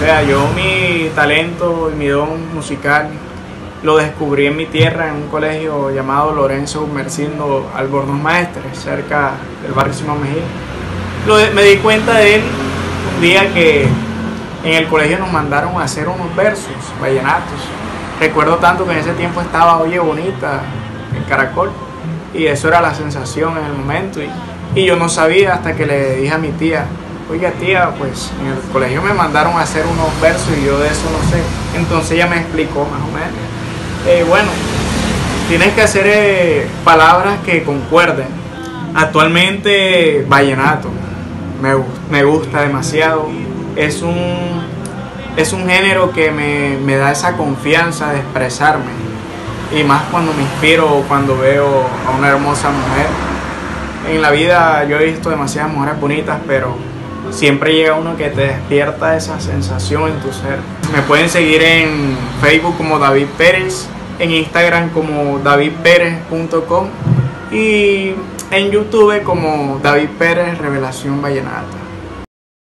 sea, yo mi talento y mi don musical lo descubrí en mi tierra, en un colegio llamado Lorenzo Mercindo Albornoz Maestres, cerca del barrio Simón Mejía. Lo me di cuenta de él un día que en el colegio nos mandaron a hacer unos versos, vallenatos. Recuerdo tanto que en ese tiempo estaba Oye Bonita en Caracol y eso era la sensación en el momento. Y, y yo no sabía hasta que le dije a mi tía, oiga tía, pues en el colegio me mandaron a hacer unos versos y yo de eso no sé. Entonces ella me explicó más o menos. Eh, bueno, tienes que hacer eh, palabras que concuerden. Actualmente vallenato me, me gusta demasiado. Es un, es un género que me, me da esa confianza de expresarme. Y más cuando me inspiro o cuando veo a una hermosa mujer. En la vida yo he visto demasiadas mujeres bonitas, pero siempre llega uno que te despierta esa sensación en tu ser. Me pueden seguir en Facebook como David Pérez, en Instagram como davidperez.com y en YouTube como David Pérez Revelación Vallenata.